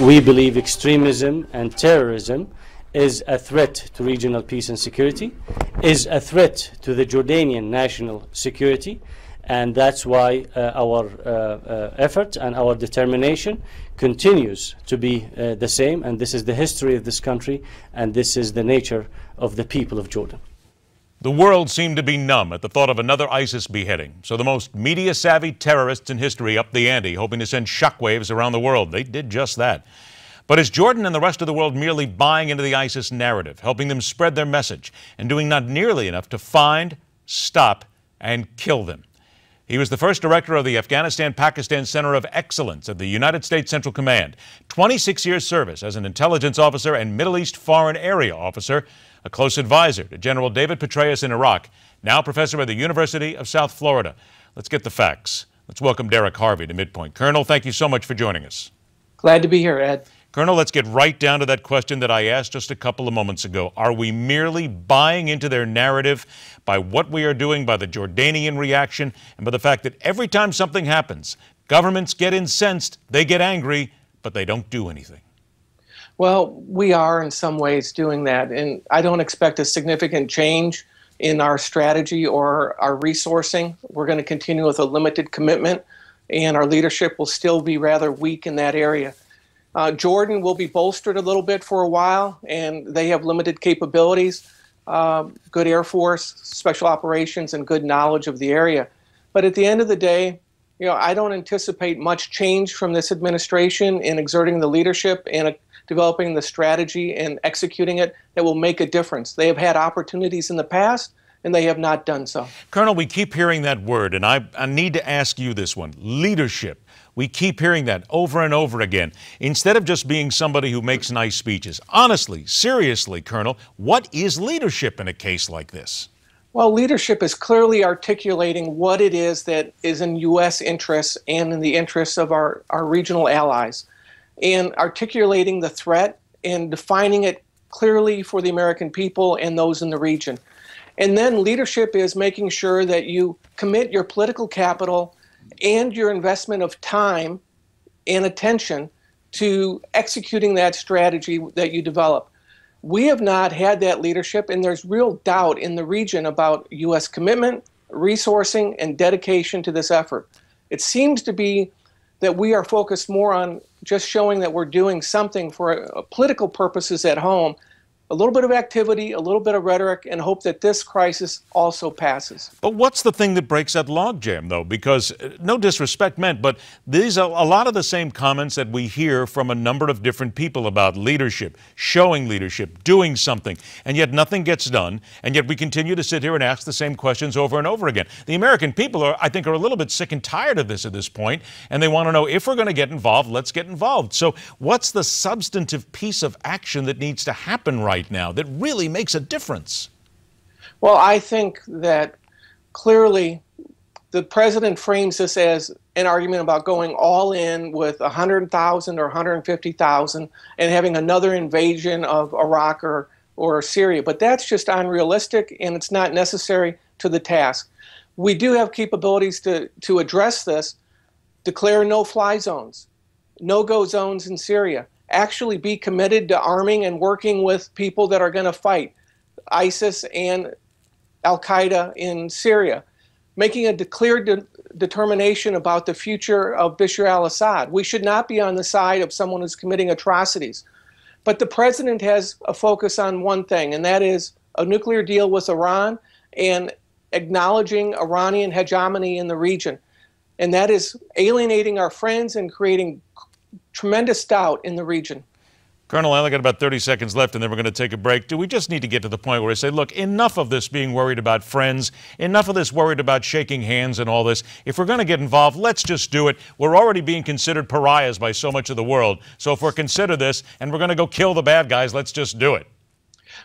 We believe extremism and terrorism is a threat to regional peace and security, is a threat to the Jordanian national security, and that's why uh, our uh, uh, effort and our determination continues to be uh, the same, and this is the history of this country, and this is the nature of the people of Jordan. The world seemed to be numb at the thought of another ISIS beheading. So the most media savvy terrorists in history upped the ante, hoping to send shockwaves around the world. They did just that. But is Jordan and the rest of the world merely buying into the ISIS narrative, helping them spread their message, and doing not nearly enough to find, stop, and kill them? He was the first director of the Afghanistan Pakistan Center of Excellence of the United States Central Command. 26 years service as an intelligence officer and Middle East Foreign Area officer a close advisor to General David Petraeus in Iraq, now professor at the University of South Florida. Let's get the facts. Let's welcome Derek Harvey to Midpoint. Colonel, thank you so much for joining us. Glad to be here, Ed. Colonel, let's get right down to that question that I asked just a couple of moments ago. Are we merely buying into their narrative by what we are doing, by the Jordanian reaction, and by the fact that every time something happens, governments get incensed, they get angry, but they don't do anything? Well, we are in some ways doing that, and I don't expect a significant change in our strategy or our resourcing. We're going to continue with a limited commitment, and our leadership will still be rather weak in that area. Uh, Jordan will be bolstered a little bit for a while, and they have limited capabilities, uh, good Air Force, special operations, and good knowledge of the area. But at the end of the day, you know, I don't anticipate much change from this administration in exerting the leadership and a developing the strategy and executing it that will make a difference. They have had opportunities in the past and they have not done so. Colonel, we keep hearing that word, and I, I need to ask you this one leadership. We keep hearing that over and over again. Instead of just being somebody who makes nice speeches, honestly, seriously, Colonel, what is leadership in a case like this? Well, leadership is clearly articulating what it is that is in U.S. interests and in the interests of our, our regional allies and articulating the threat and defining it clearly for the American people and those in the region. And then leadership is making sure that you commit your political capital and your investment of time and attention to executing that strategy that you develop. We have not had that leadership, and there's real doubt in the region about U.S. commitment, resourcing, and dedication to this effort. It seems to be that we are focused more on just showing that we're doing something for uh, political purposes at home a little bit of activity, a little bit of rhetoric, and hope that this crisis also passes. But what's the thing that breaks that logjam, though? Because uh, no disrespect meant, but these are a lot of the same comments that we hear from a number of different people about leadership, showing leadership, doing something, and yet nothing gets done, and yet we continue to sit here and ask the same questions over and over again. The American people are, I think, are a little bit sick and tired of this at this point, and they want to know if we're going to get involved, let's get involved. So, what's the substantive piece of action that needs to happen right? Right now that really makes a difference? Well, I think that clearly the president frames this as an argument about going all in with 100,000 or 150,000 and having another invasion of Iraq or, or Syria. But that's just unrealistic and it's not necessary to the task. We do have capabilities to, to address this, declare no fly zones, no go zones in Syria actually be committed to arming and working with people that are going to fight ISIS and Al Qaeda in Syria, making a clear de- determination about the future of Bashar al Assad. We should not be on the side of someone who's committing atrocities. But the president has a focus on one thing, and that is a nuclear deal with Iran and acknowledging Iranian hegemony in the region. And that is alienating our friends and creating tremendous doubt in the region. Colonel, I only got about 30 seconds left, and then we're going to take a break. Do we just need to get to the point where we say, look, enough of this being worried about friends, enough of this worried about shaking hands and all this. If we're going to get involved, let's just do it. We're already being considered pariahs by so much of the world. So if we're consider this and we're going to go kill the bad guys, let's just do it.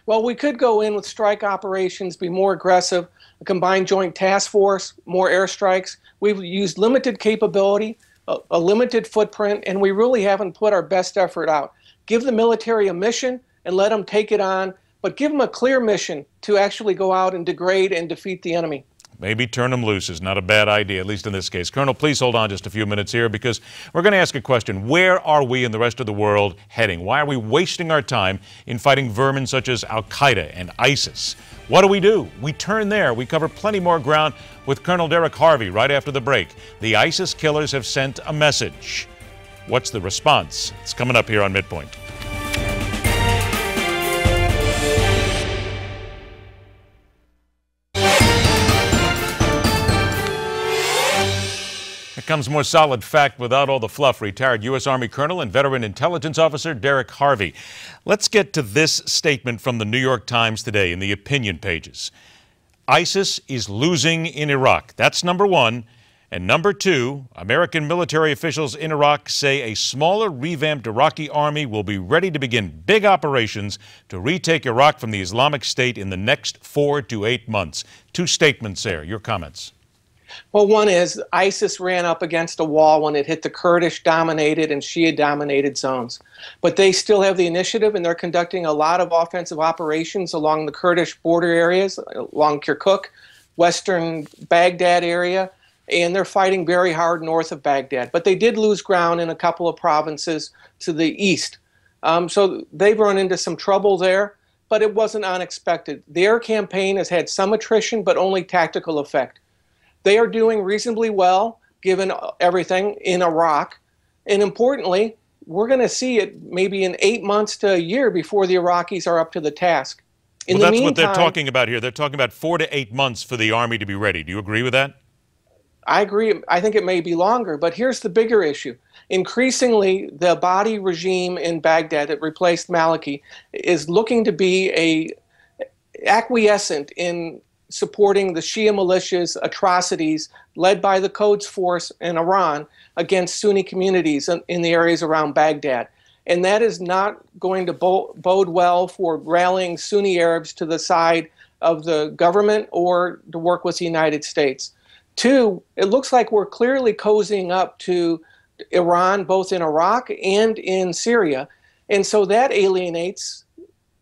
Well, we could go in with strike operations, be more aggressive, a combined joint task force, more airstrikes. We've used limited capability a, a limited footprint, and we really haven't put our best effort out. Give the military a mission and let them take it on, but give them a clear mission to actually go out and degrade and defeat the enemy. Maybe turn them loose is not a bad idea, at least in this case. Colonel, please hold on just a few minutes here because we're going to ask a question. Where are we and the rest of the world heading? Why are we wasting our time in fighting vermin such as Al Qaeda and ISIS? What do we do? We turn there. We cover plenty more ground with Colonel Derek Harvey right after the break. The ISIS killers have sent a message. What's the response? It's coming up here on Midpoint. Comes more solid fact without all the fluff. Retired U.S. Army Colonel and veteran intelligence officer Derek Harvey. Let's get to this statement from the New York Times today in the opinion pages. ISIS is losing in Iraq. That's number one. And number two, American military officials in Iraq say a smaller, revamped Iraqi army will be ready to begin big operations to retake Iraq from the Islamic State in the next four to eight months. Two statements there. Your comments. Well, one is ISIS ran up against a wall when it hit the Kurdish dominated and Shia dominated zones. But they still have the initiative and they're conducting a lot of offensive operations along the Kurdish border areas, along Kirkuk, western Baghdad area, and they're fighting very hard north of Baghdad. But they did lose ground in a couple of provinces to the east. Um, so they've run into some trouble there, but it wasn't unexpected. The air campaign has had some attrition, but only tactical effect. They are doing reasonably well given everything in Iraq. And importantly, we're going to see it maybe in eight months to a year before the Iraqis are up to the task. In well, that's meantime, what they're talking about here. They're talking about four to eight months for the army to be ready. Do you agree with that? I agree. I think it may be longer, but here's the bigger issue. Increasingly, the Abadi regime in Baghdad that replaced Maliki is looking to be a acquiescent in supporting the Shia militias' atrocities led by the Quds Force in Iran against Sunni communities in, the areas around Baghdad. And that is not going to bo- bode well for rallying Sunni Arabs to the side of the government or to work with the United States. Two, it looks like we're clearly cozying up to Iran, both in Iraq and in Syria. And so that alienates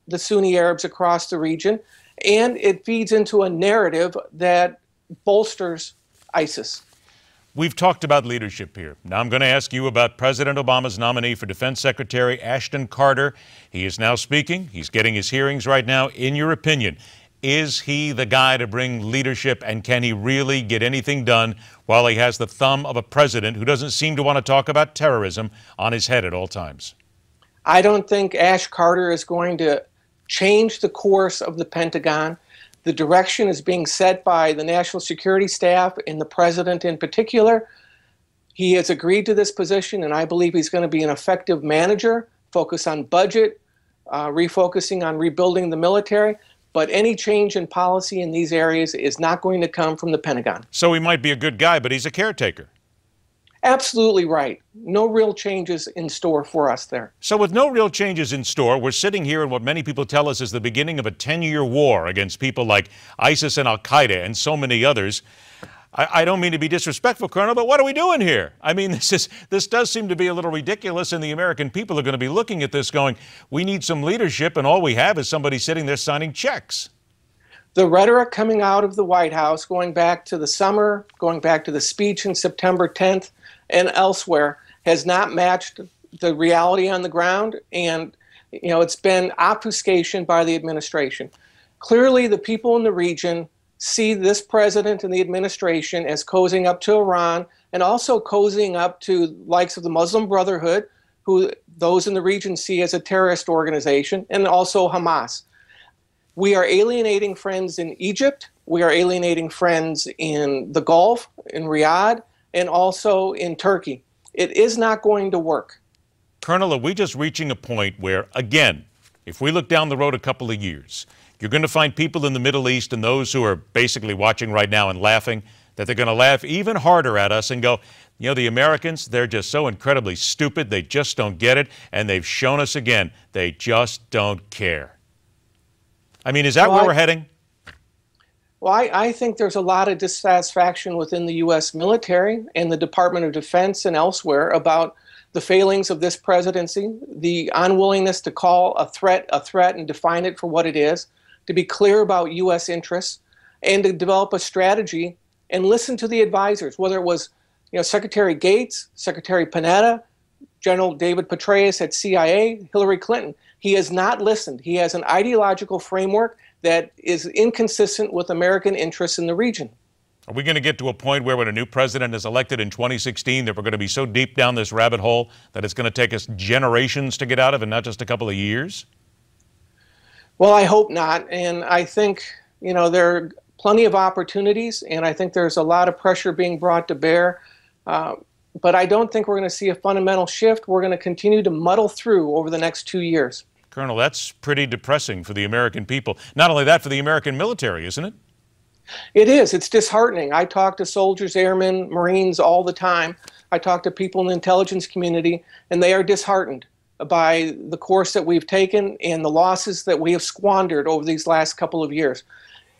the Sunni Arabs across the region and it feeds into a narrative that bolsters ISIS. We've talked about leadership here. Now I'm going to ask you about President Obama's nominee for Defense Secretary Ashton Carter. He is now speaking. He's getting his hearings right now. In your opinion, is he the guy to bring leadership and can he really get anything done while he has the thumb of a president who doesn't seem to want to talk about terrorism on his head at all times? I don't think Ash Carter is going to change the course of the Pentagon. The direction is being set by the national security staff and the president in particular. He has agreed to this position, and I believe he's going to be an effective manager, focus on budget, uh, refocusing on rebuilding the military. But any change in policy in these areas is not going to come from the Pentagon. So he might be a good guy, but he's a caretaker. Absolutely right. No real changes in store for us there. So, with no real changes in store, we're sitting here in what many people tell us is the beginning of a 10 year war against people like ISIS and Al Qaeda and so many others. I, I, don't mean to be disrespectful, Colonel, but what are we doing here? I mean, this is this does seem to be a little ridiculous, and the American people are going to be looking at this going, we need some leadership, and all we have is somebody sitting there signing checks. The rhetoric coming out of the White House, going back to the summer, going back to the speech in September 10th, and elsewhere has not matched the reality on the ground, and you know it's been obfuscation by the administration. Clearly, the people in the region see this president and the administration as cozying up to Iran and also cozying up to likes of the Muslim Brotherhood, who those in the region see as a terrorist organization, and also Hamas. We are alienating friends in Egypt. We are alienating friends in the Gulf, in Riyadh, and also in Turkey. It is not going to work. Colonel, are we just reaching a point where, again, if we look down the road a couple of years, you're going to find people in the Middle East and those who are basically watching right now and laughing, that they're going to laugh even harder at us and go, you know, the Americans, they're just so incredibly stupid. They just don't get it. And they've shown us again, they just don't care. I mean, is that well, where I, we're heading? Well, I, I, think there's a lot of dissatisfaction within the U.S. military and the Department of Defense and elsewhere about the failings of this presidency, the unwillingness to call a threat a threat and define it for what it is, to be clear about U.S. interests, and to develop a strategy and listen to the advisors, whether it was you know, Secretary Gates, Secretary Panetta, General David Petraeus at CIA, Hillary Clinton. He has not listened. He has an ideological framework that is inconsistent with American interests in the region. Are we going to get to a point where, when a new president is elected in 2016, that we're going to be so deep down this rabbit hole that it's going to take us generations to get out of and not just a couple of years? Well, I hope not. And I think, you know, there are plenty of opportunities, and I think there's a lot of pressure being brought to bear. Uh, but I don't think we're going to see a fundamental shift. We're going to continue to muddle through over the next two years. Colonel, that's pretty depressing for the American people. Not only that, for the American military, isn't it? It is. It's disheartening. I talk to soldiers, airmen, Marines all the time. I talk to people in the intelligence community, and they are disheartened by the course that we've taken and the losses that we have squandered over these last couple of years.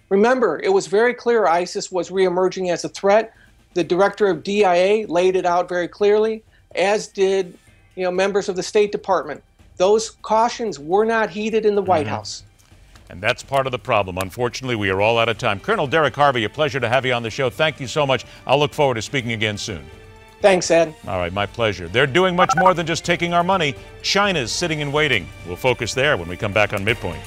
Remember, it was very clear ISIS was reemerging as a threat. The director of DIA laid it out very clearly, as did you know members of the State Department. Those cautions were not heeded in the White mm-hmm. House. And that's part of the problem. Unfortunately, we are all out of time. Colonel Derek Harvey, a pleasure to have you on the show. Thank you so much. I'll look forward to speaking again soon. Thanks, Ed. All right, my pleasure. They're doing much more than just taking our money. China's sitting and waiting. We'll focus there when we come back on Midpoint.